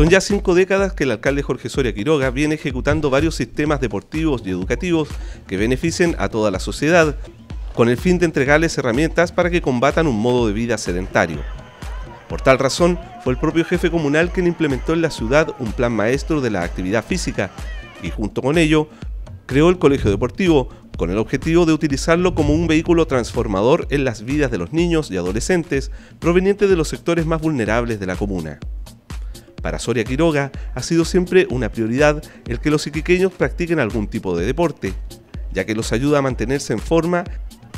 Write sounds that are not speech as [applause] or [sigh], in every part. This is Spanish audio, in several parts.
Son ya cinco décadas que el alcalde Jorge Soria Quiroga viene ejecutando varios sistemas deportivos y educativos que beneficien a toda la sociedad, con el fin de entregarles herramientas para que combatan un modo de vida sedentario. Por tal razón, fue el propio jefe comunal quien implementó en la ciudad un plan maestro de la actividad física y junto con ello creó el colegio deportivo con el objetivo de utilizarlo como un vehículo transformador en las vidas de los niños y adolescentes provenientes de los sectores más vulnerables de la comuna. Para Soria Quiroga ha sido siempre una prioridad el que los iquiqueños practiquen algún tipo de deporte, ya que los ayuda a mantenerse en forma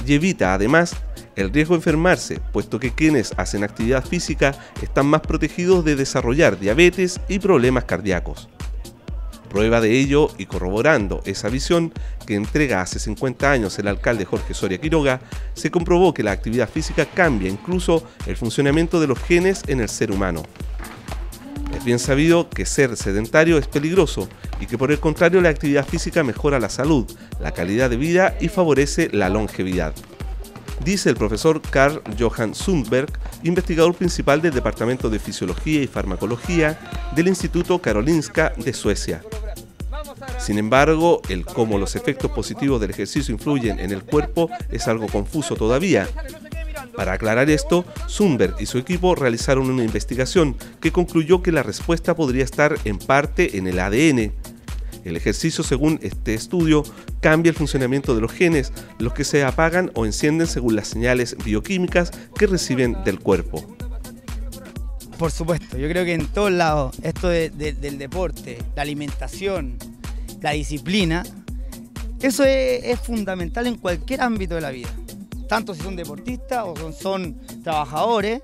y evita además el riesgo de enfermarse, puesto que quienes hacen actividad física están más protegidos de desarrollar diabetes y problemas cardíacos. Prueba de ello y corroborando esa visión que entrega hace 50 años el alcalde Jorge Soria Quiroga, se comprobó que la actividad física cambia incluso el funcionamiento de los genes en el ser humano. Bien sabido que ser sedentario es peligroso y que por el contrario la actividad física mejora la salud, la calidad de vida y favorece la longevidad. Dice el profesor Carl Johan Sundberg, investigador principal del Departamento de Fisiología y Farmacología del Instituto Karolinska de Suecia. Sin embargo, el cómo los efectos positivos del ejercicio influyen en el cuerpo es algo confuso todavía, para aclarar esto, Zumberg y su equipo realizaron una investigación que concluyó que la respuesta podría estar en parte en el ADN. El ejercicio, según este estudio, cambia el funcionamiento de los genes, los que se apagan o encienden según las señales bioquímicas que reciben del cuerpo. Por supuesto, yo creo que en todos lados, esto del deporte, la alimentación, la disciplina, eso es fundamental en cualquier ámbito de la vida tanto si son deportistas o son, trabajadores,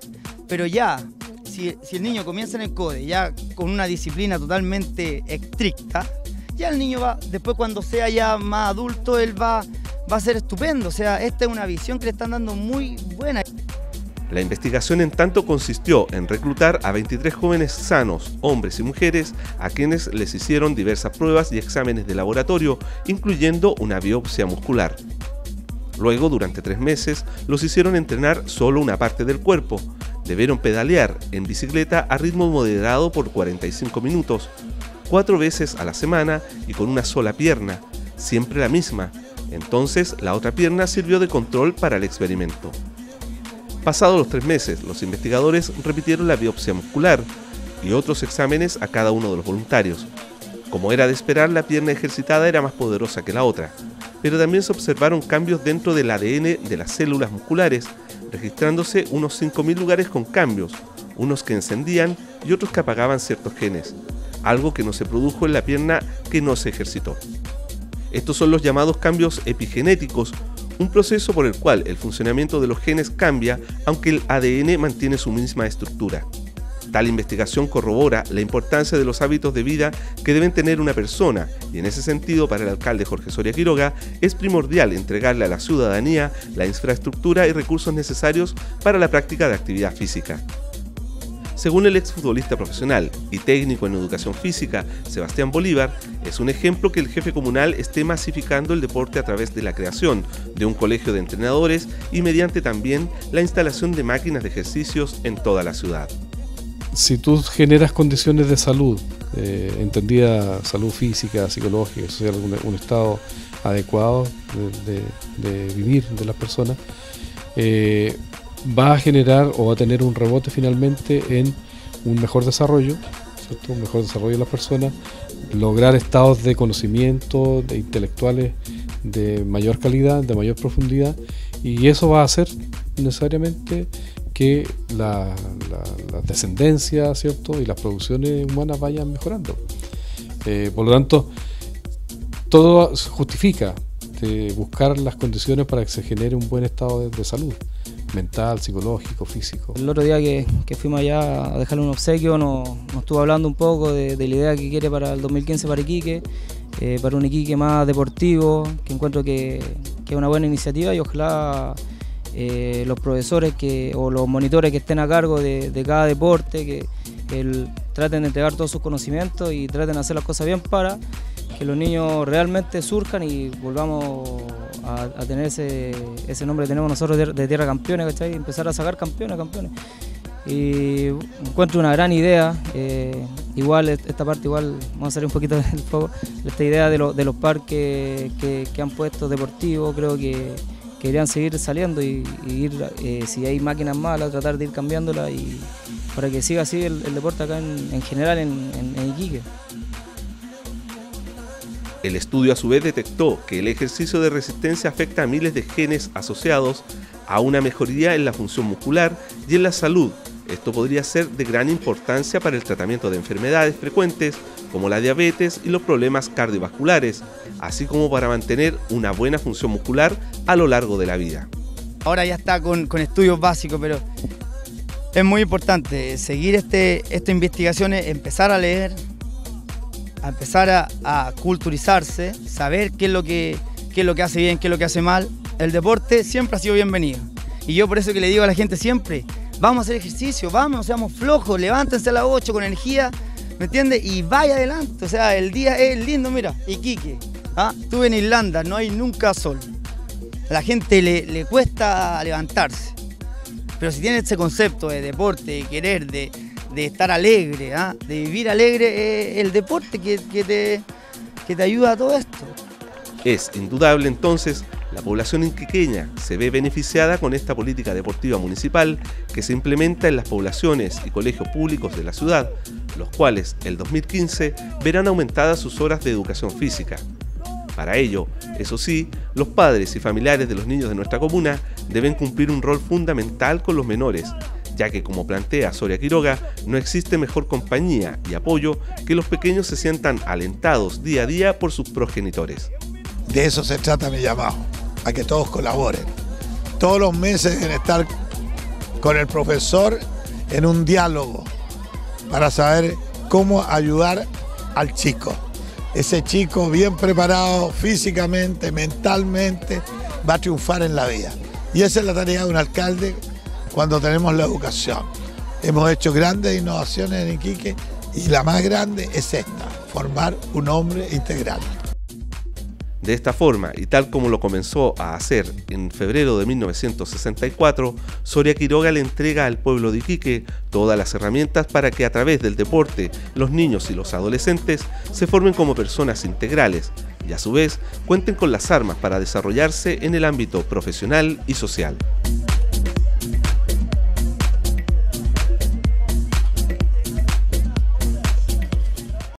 pero ya, si, el niño comienza en el CODE, ya con una disciplina totalmente estricta, ya el niño va, después cuando sea ya más adulto, él va, va a ser estupendo. O sea, esta es una visión que le están dando muy buena. La investigación en tanto consistió en reclutar a 23 jóvenes sanos, hombres y mujeres, a quienes les hicieron diversas pruebas y exámenes de laboratorio, incluyendo una biopsia muscular. Luego, durante tres meses, los hicieron entrenar solo una parte del cuerpo. Debieron pedalear en bicicleta a ritmo moderado por 45 minutos, cuatro veces a la semana y con una sola pierna, siempre la misma. Entonces, la otra pierna sirvió de control para el experimento. Pasados los tres meses, los investigadores repitieron la biopsia muscular y otros exámenes a cada uno de los voluntarios. Como era de esperar, la pierna ejercitada era más poderosa que la otra pero también se observaron cambios dentro del ADN de las células musculares, registrándose unos 5.000 lugares con cambios, unos que encendían y otros que apagaban ciertos genes, algo que no se produjo en la pierna que no se ejercitó. Estos son los llamados cambios epigenéticos, un proceso por el cual el funcionamiento de los genes cambia aunque el ADN mantiene su misma estructura. Tal investigación corrobora la importancia de los hábitos de vida que deben tener una persona y en ese sentido para el alcalde Jorge Soria Quiroga es primordial entregarle a la ciudadanía la infraestructura y recursos necesarios para la práctica de actividad física. Según el exfutbolista profesional y técnico en educación física, Sebastián Bolívar, es un ejemplo que el jefe comunal esté masificando el deporte a través de la creación de un colegio de entrenadores y mediante también la instalación de máquinas de ejercicios en toda la ciudad si tú generas condiciones de salud, eh, entendida salud física, psicológica, social, un, estado adecuado de, vivir de las personas, eh, va a generar o va a tener un rebote finalmente en un mejor desarrollo, un mejor desarrollo de las personas, lograr estados de conocimiento, de intelectuales de mayor calidad, de mayor profundidad, y eso va a hacer necesariamente que la, descendencia ¿cierto? y las producciones humanas vayan mejorando. Eh, por lo tanto, todo justifica de buscar las condiciones para que se genere un buen estado de, salud mental, psicológico, físico. El otro día que, fuimos allá a dejarle un obsequio nos, estuvo hablando un poco de, la idea que quiere para el 2015 para Iquique, eh, para un Iquique más deportivo, que encuentro que es una buena iniciativa y ojalá eh, los profesores que, o los monitores que estén a cargo de, cada deporte, que, traten de entregar todos sus conocimientos y traten de hacer las cosas bien para que los niños realmente surjan y volvamos a, tener ese, nombre que tenemos nosotros de, Tierra Campeones, Y empezar a sacar campeones, campeones. Y encuentro una gran idea eh, igual esta parte igual vamos a salir un poquito [laughs] del foco esta idea de, los parques que, han puesto deportivos creo que, querían seguir saliendo y, ir eh, si hay máquinas malas tratar de ir cambiándolas y para que siga así el, deporte acá en, general en, en Iquique. El estudio a su vez detectó que el ejercicio de resistencia afecta a miles de genes asociados a una mejoría en la función muscular y en la salud. Esto podría ser de gran importancia para el tratamiento de enfermedades frecuentes como la diabetes y los problemas cardiovasculares, así como para mantener una buena función muscular a lo largo de la vida. Ahora ya está con, estudios básicos, pero es muy importante seguir este, estas investigaciones, empezar a leer, a empezar a, culturizarse, saber qué es, lo que, qué es lo que hace bien, qué es lo que hace mal. El deporte siempre ha sido bienvenido. Y yo por eso que le digo a la gente siempre, vamos a hacer ejercicio, vamos, seamos flojos, levántense a las 8 con energía, ¿me entiendes? Y vaya adelante. O sea, el día es lindo, mira, Iquique. ¿ah? Estuve en Irlanda, no hay nunca sol. A la gente le, le cuesta levantarse. Pero si tiene ese concepto de deporte, de querer, de, de estar alegre, ¿ah? de vivir alegre, es el deporte que, te, que te ayuda a todo esto. Es indudable entonces, la población inquiqueña se ve beneficiada con esta política deportiva municipal que se implementa en las poblaciones y colegios públicos de la ciudad, los cuales el 2015 verán aumentadas sus horas de educación física. Para ello, eso sí, los padres y familiares de los niños de nuestra comuna deben cumplir un rol fundamental con los menores, ya que como plantea Soria Quiroga, no existe mejor compañía y apoyo que los pequeños se sientan alentados día a día por sus progenitores. De eso se trata mi llamado, a que todos colaboren. Todos los meses en estar con el profesor en un diálogo para saber cómo ayudar al chico. Ese chico bien preparado físicamente, mentalmente, va a triunfar en la vida. Y esa es la tarea de un alcalde cuando tenemos la educación. Hemos hecho grandes innovaciones en Iquique y la más grande es esta, formar un hombre integral. De esta forma, y tal como lo comenzó a hacer en febrero de 1964, Soria Quiroga le entrega al pueblo de Iquique todas las herramientas para que a través del deporte los niños y los adolescentes se formen como personas integrales y a su vez cuenten con las armas para desarrollarse en el ámbito profesional y social.